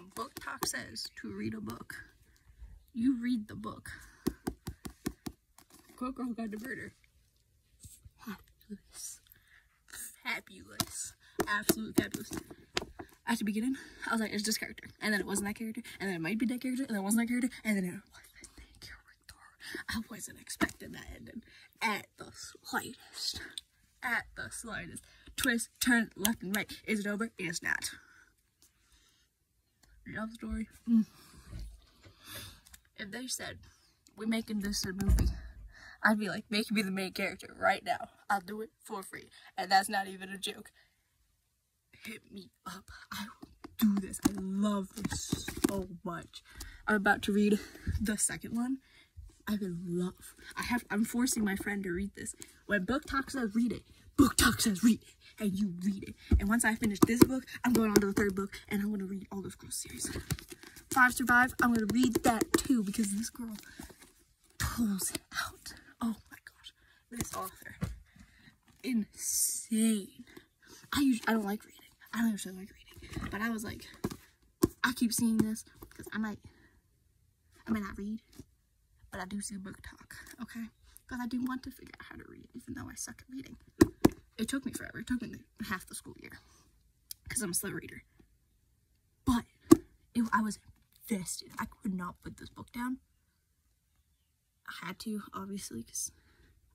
BookTok says to read a book, you read the book. Girl Guide to Murder. Fabulous. Fabulous. Absolute fabulous. At the beginning, I was like, it's this character. And then it wasn't that character. And then it might be that character. And then it wasn't that character. And then it wasn't that character. I wasn't expecting that ending. At the slightest. At the slightest. Twist, turn left and right. Is it over? It is not. Love story. Mm. If they said, we're making this a movie, I'd be like, make me the main character right now. I'll do it for free. And that's not even a joke. Hit me up. I will do this. I love this so much. I'm about to read the second one. I would love. I have. I'm forcing my friend to read this. When BookTok says read it, BookTok says read it, and you read it. And once I finish this book, I'm going on to the third book, and I'm gonna read all those girls series. Five Survive. I'm gonna read that too because this girl pulls it out. Oh my gosh, this author, insane. I usually I don't like reading. I don't usually like reading, but I was like, I keep seeing this because I might, I might not read, but I do see BookTok, okay? Because I do want to figure out how to read, even though I suck at reading. It took me forever. It took me half the school year because I'm a slow reader. But it, I was invested. I could not put this book down. I had to, obviously, because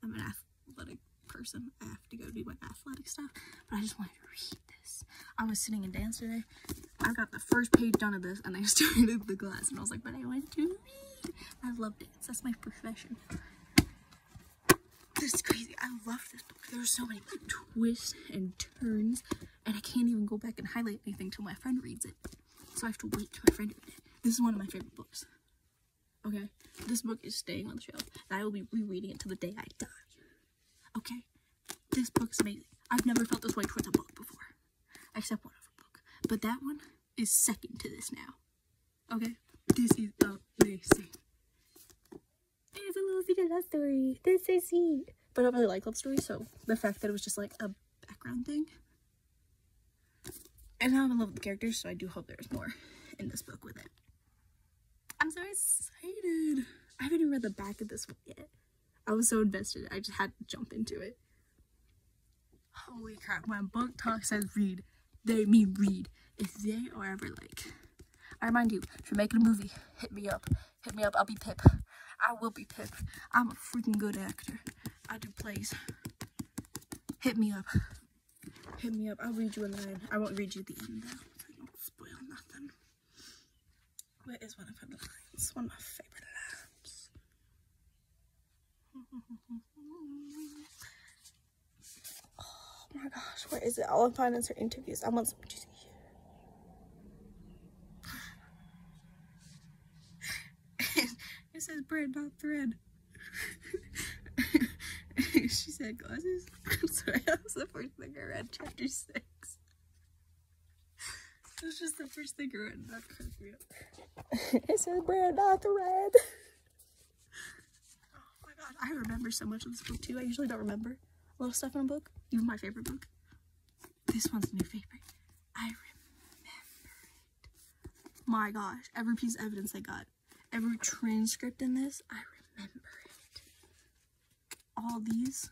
I'm an athletic person. I have to go do my athletic stuff. But I just wanted to read this. I was sitting in dance today. I got the first page done of this, and I started the class, and I was like, but I want to read. I love dance. That's my profession. This is crazy. I love this book. There's so many twists and turns, and I can't even go back and highlight anything till my friend reads it. So I have to wait till my friend reads it. This is one of my favorite books. Okay? This book is staying on the shelf, and I will be rereading it till the day I die. Okay? This book's amazing. I've never felt this way towards a book before, except one other book. But that one is second to this now. Okay? This is amazing. Love story. This is sweet. But I don't really like love stories, so the fact that it was just like a background thing. And I'm in love with the characters, so I do hope there's more in this book with it. I'm so excited. I haven't even read the back of this one yet. I was so invested, I just had to jump into it. Holy crap, when BookTok says read, they mean read. If they are ever like, I remind you, if you're making a movie, hit me up. Hit me up, I'll be Pip. I will be Pip. I'm a freaking good actor. I do plays. Hit me up. Hit me up. I'll read you a line. I won't read you the end though, so I don't spoil nothing. Where is one of her lines? One of my favorite lines. oh my gosh, where is it? All I'm finding her interviews. I want some to see. it says bread, not thread. she said glasses. I'm sorry, that was the first thing I read, chapter six. It was just the first thing I read. That cracked me up. it says bread, not thread. Oh my god, I remember so much of this book too. I usually don't remember a lot of stuff in a book. Even my favorite book. This one's a new favorite. I remember it. My gosh, every piece of evidence I got, every transcript in this, I remember it. All these,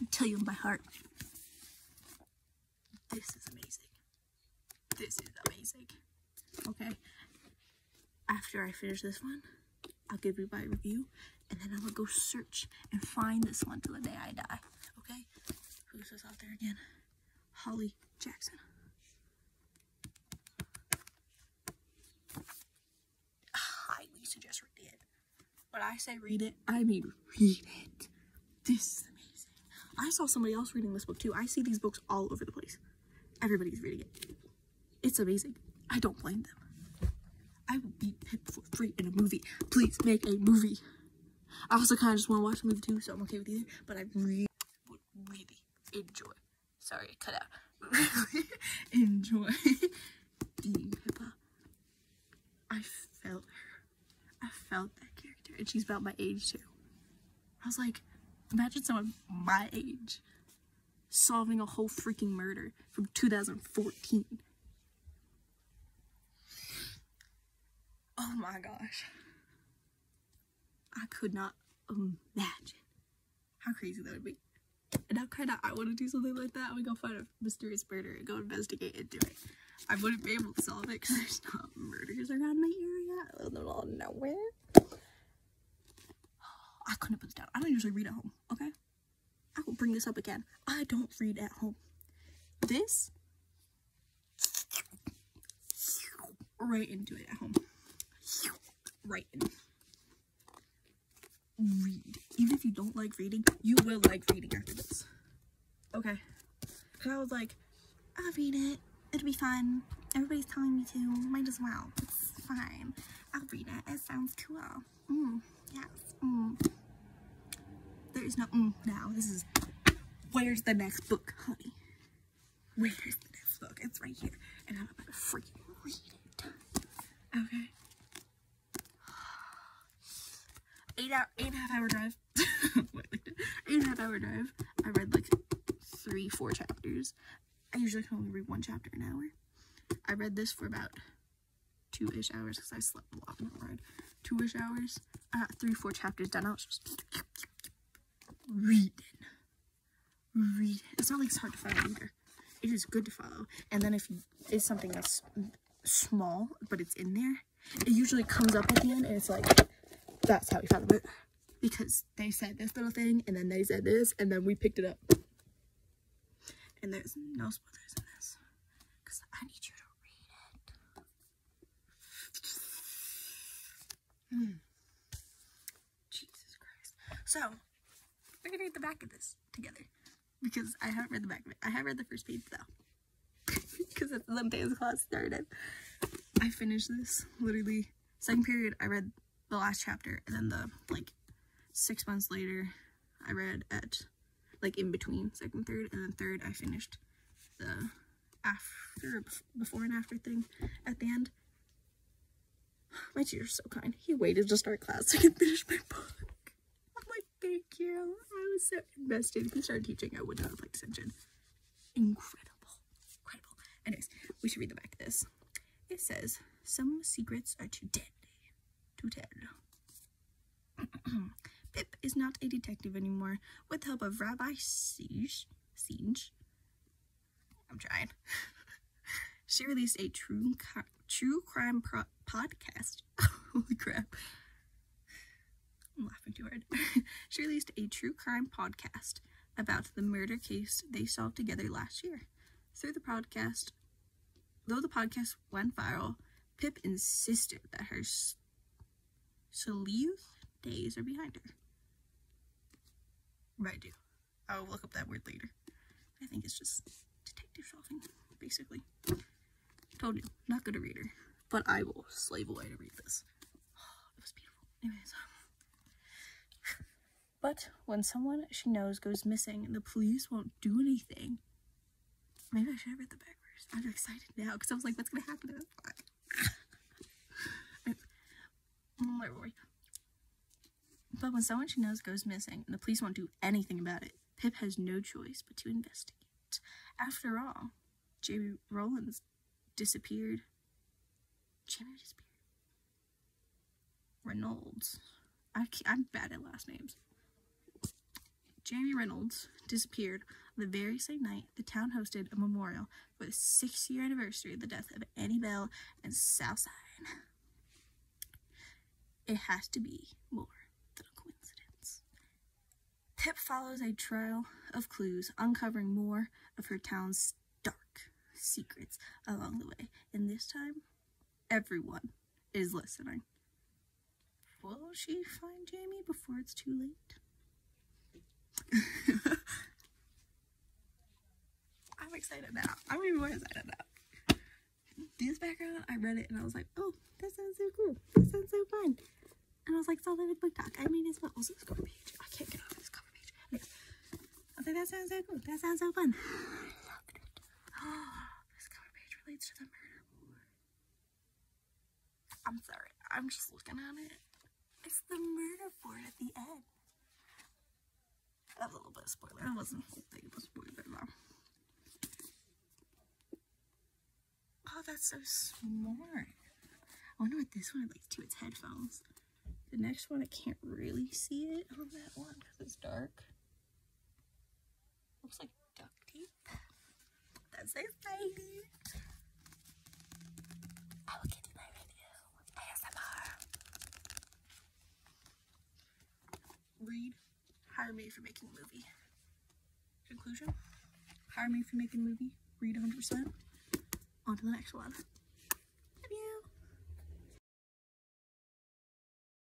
I tell you by heart. This is amazing. This is amazing. Okay. After I finish this one, I'll give you my review, and then I'm gonna go search and find this one till the day I die. Okay? Who's this out there again? Holly Jackson. Highly suggest reading it. When I say read it, I mean read it. This is amazing. I saw somebody else reading this book too. I see these books all over the place. Everybody's reading it. It's amazing. I don't blame them. I would be Pip for free in a movie. Please make a movie. I also kind of just want to watch a movie too, so I'm okay with either. But I really would really enjoy. Sorry, cut out. Enjoy being Pippa. I felt her. I felt that and she's about my age too. I was like, imagine someone my age solving a whole freaking murder from 2014. Oh my gosh. I could not imagine how crazy that would be. And how kind of I want to do something like that. I We go find a mysterious murder and go investigate into it. I wouldn't be able to solve it because there's not murders around my area. I live in the nowhere. I couldn't put this down. I don't usually read at home, okay? I will bring this up again. I don't read at home. This right into it at home. Right in. Read. Even if you don't like reading, you will like reading after this. Okay. Cause I was like, I'll read it. It'll be fun. Everybody's telling me to. Might as well. It's fine. I'll read it. It sounds cool. Mm, yes. Mm. There is no mm now. This is where's the next book, honey? Where's the next book? It's right here. And I'm about to freaking read it. Okay. Eight hour eight and a half hour drive. Eight and a half hour drive. I read like three, four chapters. I usually can only read one chapter an hour. I read this for about two-ish hours because I slept a lot in the ride. Two-ish hours. I got three, four chapters done. I was just reading. Read. It. It's not like it's hard to follow either. It is good to follow. And then if it's something that's small, but it's in there, it usually comes up at the end and it's like, that's how we found it. Because they said this little thing, and then they said this, and then we picked it up. And there's no spoilers in this. Because I need you to read it. Hmm. Jesus Christ. So, we're gonna read the back of this together. Because I haven't read the back of it. I have read the first page though. Because it's the dance class started. I finished this literally second period I read the last chapter and then the like six months later I read at like in between second third and then third I finished the after before and after thing at the end. My teacher's so kind. He waited to start class so I could finish my book. You. I was so invested. If he started teaching, I would not have paid attention. Incredible. Incredible. Anyways, we should read the back of this. It says, some secrets are too deadly to tell. Pip is not a detective anymore. With the help of Ravi Siege, Siege, I'm trying. she released a true true crime podcast. Holy crap. I'm laughing too hard. she released a true crime podcast about the murder case they solved together last year. Through the podcast, though the podcast went viral, Pip insisted that her sleuth days are behind her. Right, do. I'll look up that word later. I think it's just detective solving, basically. Told you, not good a reader, but I will slave away to read this. Oh, it was beautiful. Anyways, but when someone she knows goes missing, and the police won't do anything. Maybe I should have read the back first. I'm excited now because I was like, what's gonna happen to this? But when someone she knows goes missing and the police won't do anything about it, Pip has no choice but to investigate. After all, Jamie Rollins disappeared. Jamie disappeared. Reynolds. I am bad at last names. Jamie Reynolds disappeared on the very same night the town hosted a memorial for the six year anniversary of the death of Andie Bell and Sal Singh. It has to be more than a coincidence. Pip follows a trail of clues, uncovering more of her town's dark secrets along the way. And this time, everyone is listening. Will she find Jamie before it's too late? I'm excited now. I'm even more excited now. This background, I read it and I was like, oh, that sounds so cool. That sounds so fun. And I was like, it's all over TikTok. I mean, it's what also this cover page. I can't get off this cover page. I was like, that sounds so cool. That sounds so fun. Oh, this cover page relates to the murder board. I'm sorry. I'm just looking at it. It's the murder board at the end. Was a little bit of spoiler. That wasn't thing of a spoiler though. Oh, that's so smart. I wonder what this one relates to. It's headphones. The next one, I can't really see it on that one because it's dark. Looks like duct tape. That says baby. I will give you my review. ASMR. Read. Hire me for making a movie. Conclusion. Hire me for making a movie. Read 100%. On to the next one.